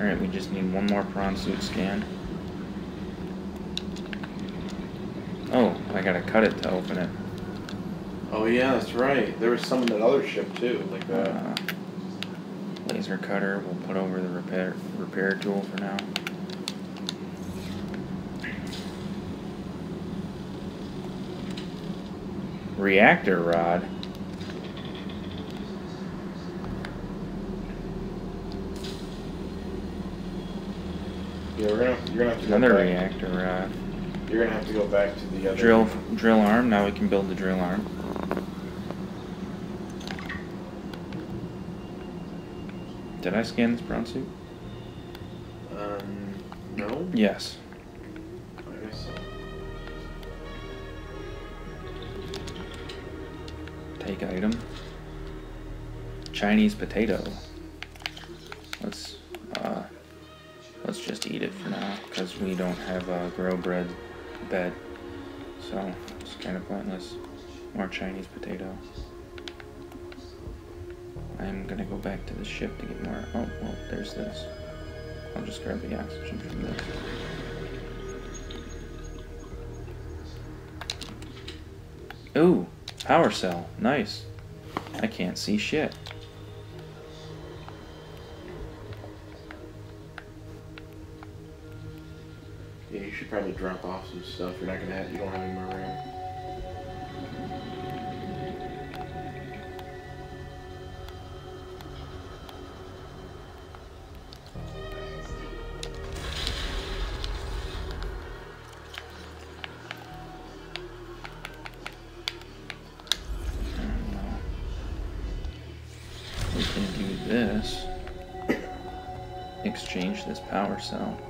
Alright, we just need one more prawn suit scan. Oh, I gotta cut it to open it. Oh yeah, that's right. There was some in that other ship too, like that. Uh, laser cutter, we'll put over the repair repair tool for now. Reactor rod. Yeah, we're gonna you're gonna have to go Another back. reactor rod. You're gonna have to go back to the other Drill drill arm. Now we can build the drill arm. Did I scan this prawn suit? Um, no. Yes. I guess so. Take item. Chinese potato. Let's uh, let's just eat it for now because we don't have a grill bread bed, so it's kind of pointless. More Chinese potato. I'm gonna go back to the ship to get more. Oh well, there's this. I'll just grab the oxygen from this. Ooh, power cell. Nice. I can't see shit. Drop off some stuff. You're not gonna have. You don't have any more room. We can do this. Exchange this power cell.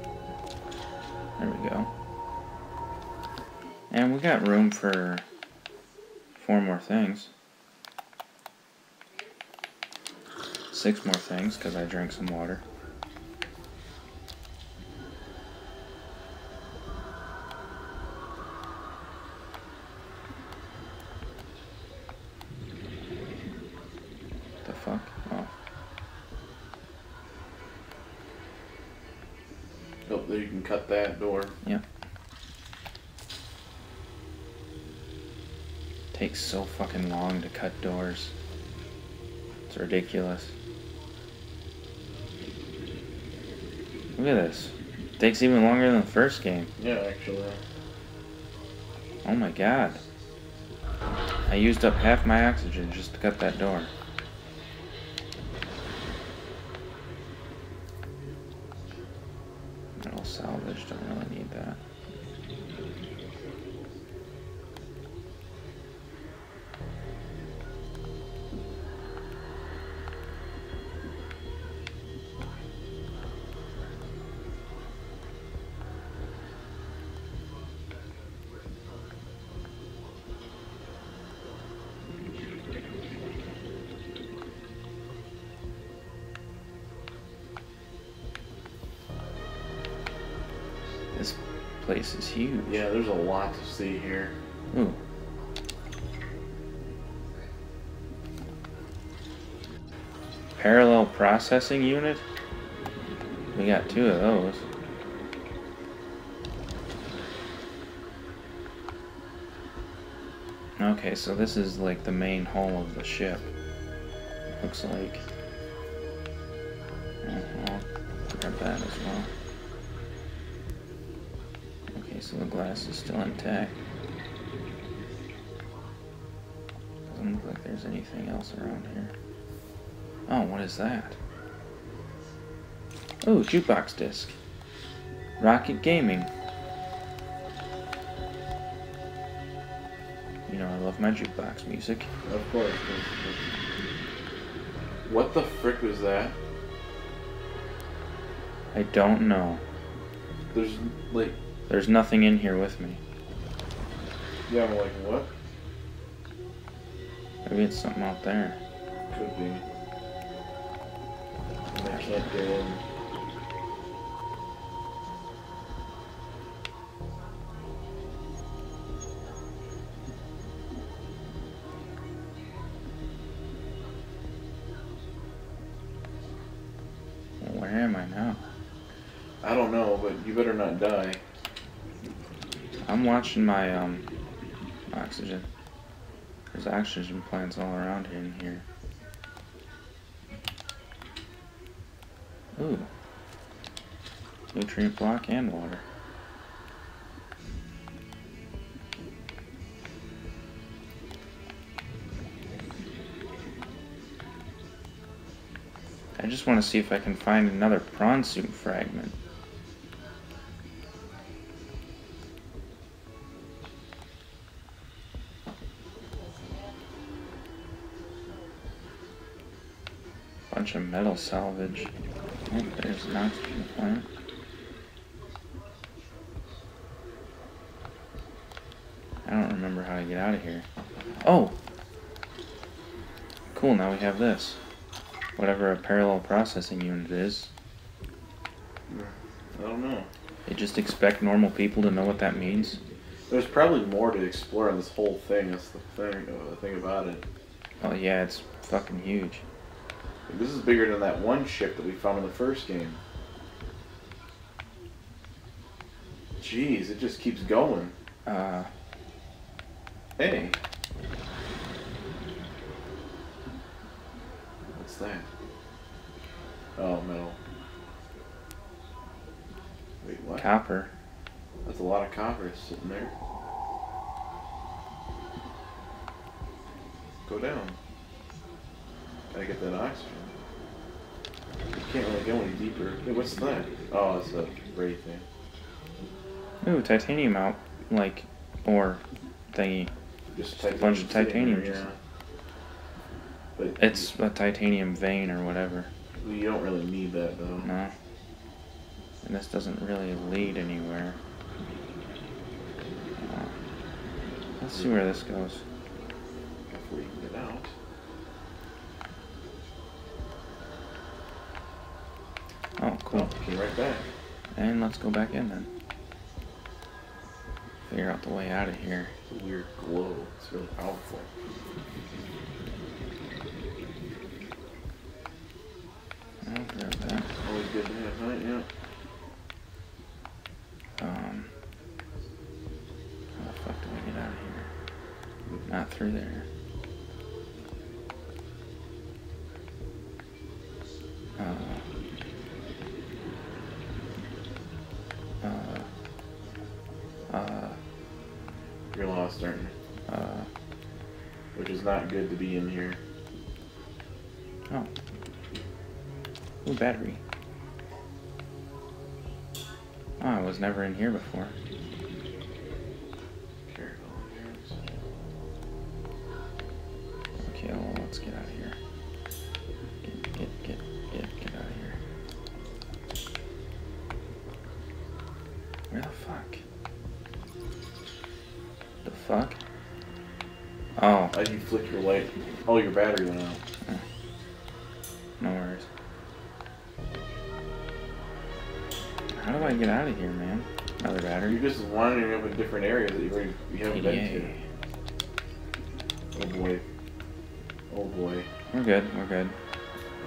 There we go. And we got room for four more things. Six more things because I drank some water. The fuck? Oh. Oh, there you can cut that door. Takes so fucking long to cut doors. It's ridiculous. Look at this. It Takes even longer than the first game. Yeah, actually. Oh my god. I used up half my oxygen just to cut that door. Place is huge. Yeah, there's a lot to see here. Ooh. Parallel processing unit? We got two of those. Okay, so this is like the main hull of the ship. Looks like. I'll grab that as well. So the glass is still intact. Doesn't look like there's anything else around here. Oh, what is that? Oh, jukebox disc. Rocket Gaming. You know, I love my jukebox music. Of course. What the frick was that? I don't know. There's like, There's nothing in here with me. yeah, I'm like, what? Maybe it's something out there. Could be. And I can't get in. I'm watching my um oxygen. There's oxygen plants all around here in here. Ooh. Nutrient block and water. I just want to see if I can find another prawn suit fragment. Bunch of metal salvage. Oh, there's an oxygen plant. I don't remember how to get out of here. Oh! Cool, now we have this. Whatever a parallel processing unit is. I don't know. They just expect normal people to know what that means. There's probably more to explore in this whole thing. That's the thing. Uh, the thing about it. Oh yeah, it's fucking huge. This is bigger than that one ship that we found in the first game. Jeez, it just keeps going. Uh, Hey. What's that? Oh, metal. Wait, what? copper. That's a lot of copper sitting there. Go down. Gotta get that oxygen. You can't really go any deeper. Hey, what's that? Oh, it's a ray thing. Ooh, titanium out, like, ore thingy. Just a bunch of titanium there, just- yeah. But It's a titanium vein or whatever. you, you don't really need that though. No. And this doesn't really lead anywhere. Let's see where this goes. Before you can get out. Oh, cool. Came right back. And let's go back in then. Figure out the way out of here. It's a weird glow. It's really powerful. I'll grab that. Always good to have, right? Yeah. Um, how the fuck do I get out of here? Not through there. Uh, Which is not good to be in here. oh. Ooh, battery. Oh, I was never in here before. No worries. How do I get out of here, man? Another battery? You're just wandering up in different areas that you already you haven't been to. Oh boy. Oh boy. We're good, we're good.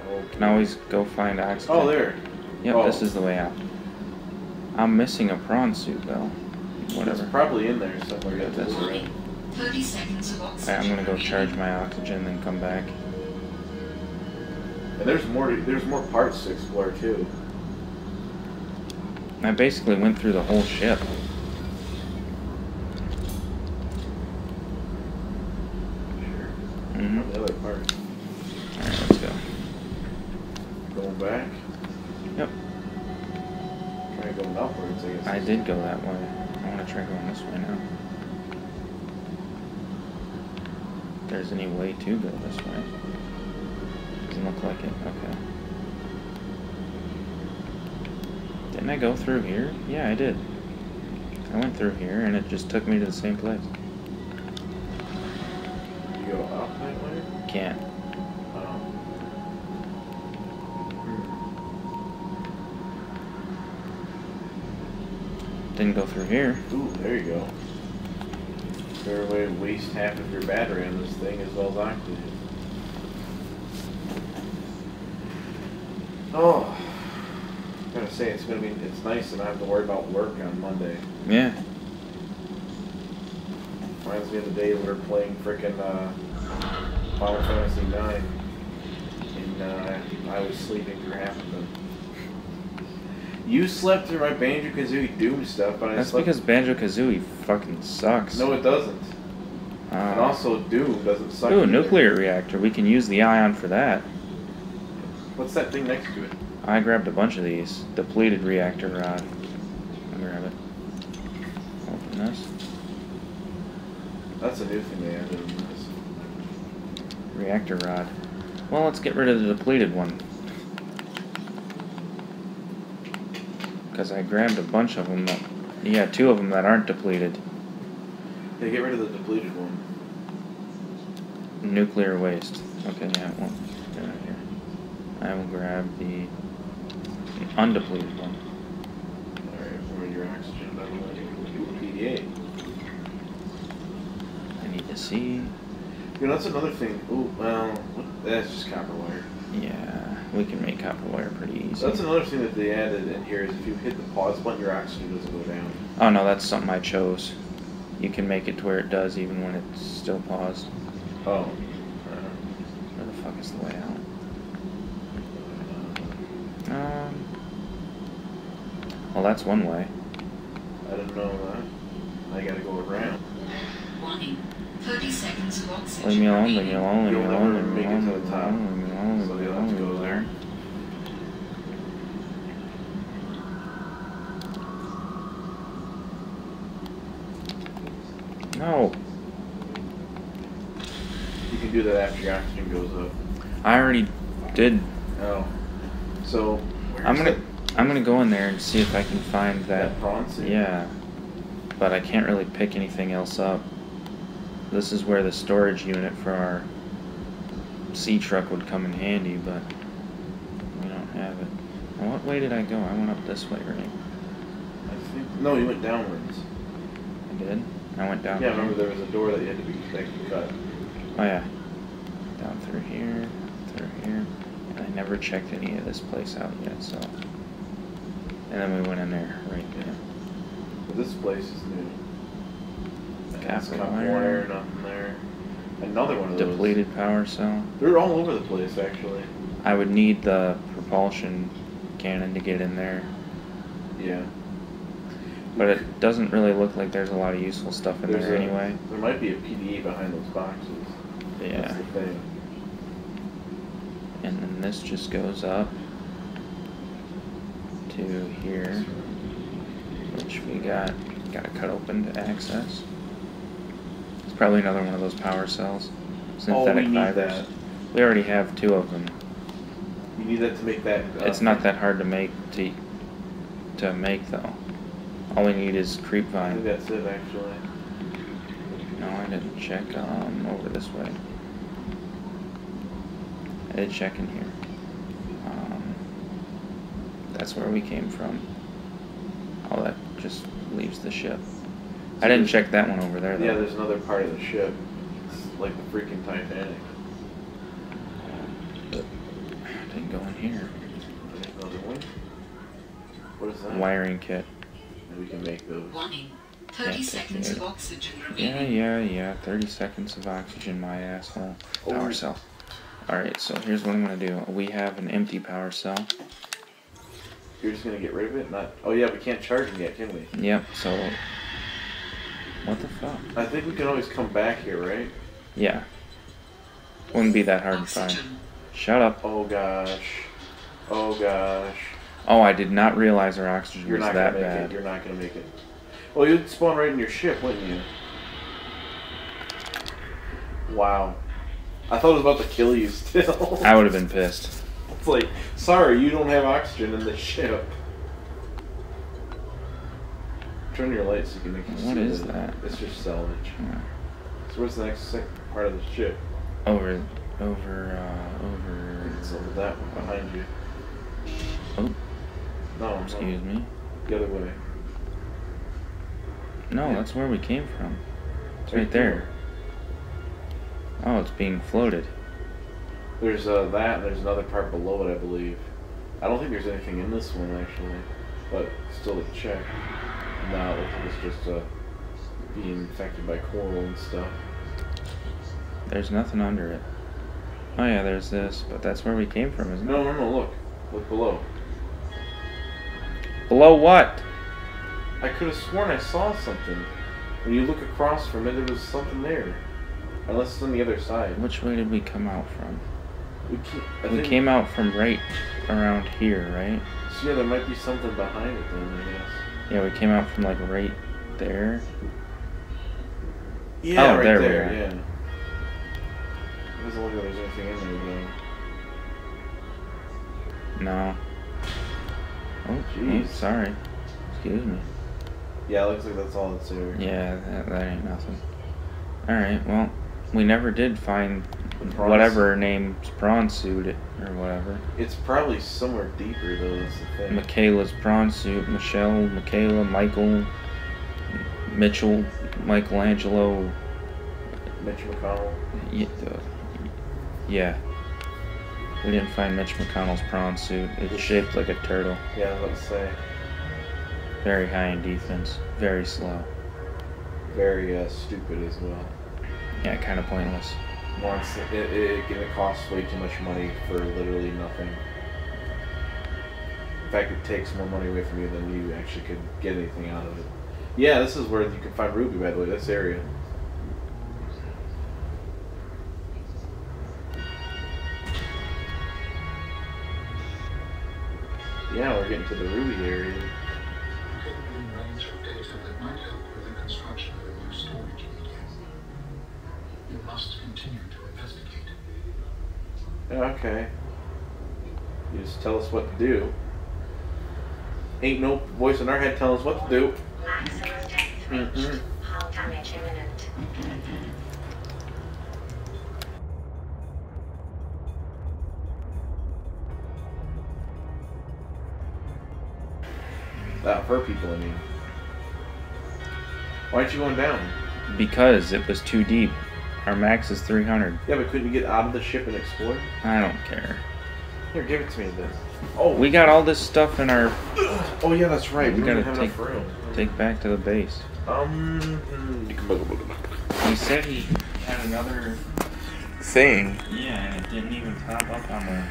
Oh. Can always go find oxygen. Oh, there. Yep, Oh. this is the way out. I'm missing a prawn suit, though. Whatever. It's probably in there somewhere. Got this. Alright. 30 seconds of oxygen. Alright, I'm gonna go charge my oxygen, then come back. And there's more. There's more parts to explore too. I basically went through the whole ship. Sure. hmm The other part. Alright, let's go. Going back. Yep. Trying going upwards. I guess. I did go that way. I wanna try going this way now. If there's any way to go this way. Doesn't look like it. Okay. Didn't I go through here? Yeah, I did. I went through here and it just took me to the same place. You go up that way. Can't. Didn't go through here. Ooh, there you go. Fair way to waste half of your battery on this thing as well as I oxygen. Oh. I'm gonna say it's gonna be it's nice to not have to worry about work on Monday. Yeah. Reminds me of the day we were playing frickin' uh, Final Fantasy IX, and uh, I was sleeping through half of them. You slept through my Banjo Kazooie Doom stuff, but I That's slept. because Banjo Kazooie fucking sucks. No, it doesn't. And Uh, also, Doom doesn't suck. ooh, either. nuclear reactor. We can use the ion for that. What's that thing next to it? I grabbed a bunch of these. Depleted reactor rod. I'll grab it. Open this. That's a new thing they added in this. Reactor rod. Well, let's get rid of the depleted one. Because I grabbed a bunch of them. That, yeah, two of them that aren't depleted. Yeah, get rid of the depleted one. Nuclear waste. Okay, yeah, well, get out of here. I will grab the undepleted one. Alright, where your oxygen level PDA. I need to see. You know, that's another thing. Ooh, well, that's just copper wire. Yeah, we can make copper wire pretty easy. That's another thing that they added in here is if you hit the pause button, your oxygen doesn't go down. Oh no, that's something I chose. You can make it to where it does even when it's still paused. Oh. Uh, Where the fuck is the way out? Um. Well, that's one way. I didn't know that. I gotta go around. Warning. 30 seconds of oxygen. Leave me alone, leave me alone, leave me You'll alone, never leave me make it alone, leave me top. alone, leave me alone, leave me alone, leave go me there. alone. No, You can do that after your oxygen goes up. I already did. Oh. So, I'm gonna, I'm gonna go in there and see if I can find that. that? Yeah, but I can't really pick anything else up. This is where the storage unit for our sea truck would come in handy, but we don't have it. Now, what way did I go? I went up this way, right? I think, no, you went downwards. I did. I went down. Yeah, here. remember there was a door that you had to be that could cut. Oh yeah. Down through here, through here. I never checked any of this place out yet, so. And then we went in there, right there. But this place is new. And it's Copper copper wire. wire, nothing there. Another one of those. Depleted power cell. They're all over the place, actually. I would need the propulsion cannon to get in there. Yeah. But it doesn't really look like there's a lot of useful stuff in There's there a- anyway. There might be a PDA behind those boxes. That's Yeah. the thing. And then this just goes up to here, which we got got to cut open to access. It's probably another one of those power cells, Oh, synthetic we need fibers. that. We already have two of them. You need that to make that. Uh, It's not that hard to make to to make though. All we need is creep I think vine. that's it, actually. No, I didn't check. Um, over this way. I did check in here. Um, that's where we came from. All that just leaves the ship. I didn't check that one over there though. Yeah, there's another part of the ship. It's like the freaking Titanic. I didn't go in here. Another one. What is that? Wiring kit. And we can make those. Warning. 30 seconds of oxygen Yeah, remaining. yeah, yeah. 30 seconds of oxygen, my asshole. Power Oh. cell. Alright, so here's what I'm gonna do. We have an empty power cell. You're just gonna get rid of it? Not. Oh yeah, we can't charge them yet, can we? Yep, so. What the fuck? I think we can always come back here, right? Yeah. Wouldn't be that hard to find. Oxygen. Shut up. Oh gosh. Oh gosh. Oh, I did not realize our oxygen You're was not that gonna make bad. it. You're not gonna make it. Well, you'd spawn right in your ship, wouldn't you? Wow. I thought it was about to kill you still. I would have been pissed. It's like, sorry, you don't have oxygen in the ship. Turn your lights so you can make you What is that? It's just salvage. Yeah. So what's the next part of the ship? Over, over, uh, over. It's over that one behind you. Oh, No, no, excuse me. the other way. No, Yeah. that's where we came from. It's Right right there. Oh, it's being floated. There's uh, that, and there's another part below it, I believe. I don't think there's anything in this one actually, but still a check. No, it looks like it's just uh, being infected by coral and stuff. There's nothing under it. Oh yeah, there's this, but that's where we came from, isn't it? No, no, no. Look, look below. Below what? I could have sworn I saw something. When you look across from it, there was something there. Unless it's on the other side. Which way did we come out from? We, We came out from right around here, right? So yeah, there might be something behind it then, I guess. Yeah, we came out from like right there. Yeah, Oh, right there we there, are. yeah. It doesn't look like there's anything in there though. No. Oh, oh, sorry. Excuse me. Yeah, it looks like that's all that's there. Yeah, that, that ain't nothing. Alright, well, we never did find whatever name's prawn suit it or whatever. It's probably somewhere deeper though, that's the thing. Michaela's prawn suit, Michelle, Michaela, Michael, Mitchell, Michelangelo. Mitch McConnell. Yeah, uh, yeah. We didn't find Mitch McConnell's prawn suit. It's shaped like a turtle. Yeah, let's say. Very high in defense. Very slow. Very uh, stupid as well. Yeah, kind of pointless. Wants it, it, it gonna cost way too much money for literally nothing. In fact, it takes more money away from you than you actually could get anything out of it. Yeah, this is where you can find ruby, by the way. This area. Yeah, we're getting to the ruby area. Continue to investigate. Okay. You just tell us what to do. Ain't no voice in our head telling us what to do. Maximum depth. Hull damage imminent. That for people, I mean. Why aren't you going down? Because it was too deep. Our max is 300. Yeah, but couldn't you get out of the ship and explore? I don't care. Here, give it to me then. Oh, We got all this stuff in our oh yeah, that's right. We We, gotta have take- room. take back to the base. Um, He said he had another thing. Yeah, and it didn't even pop up on the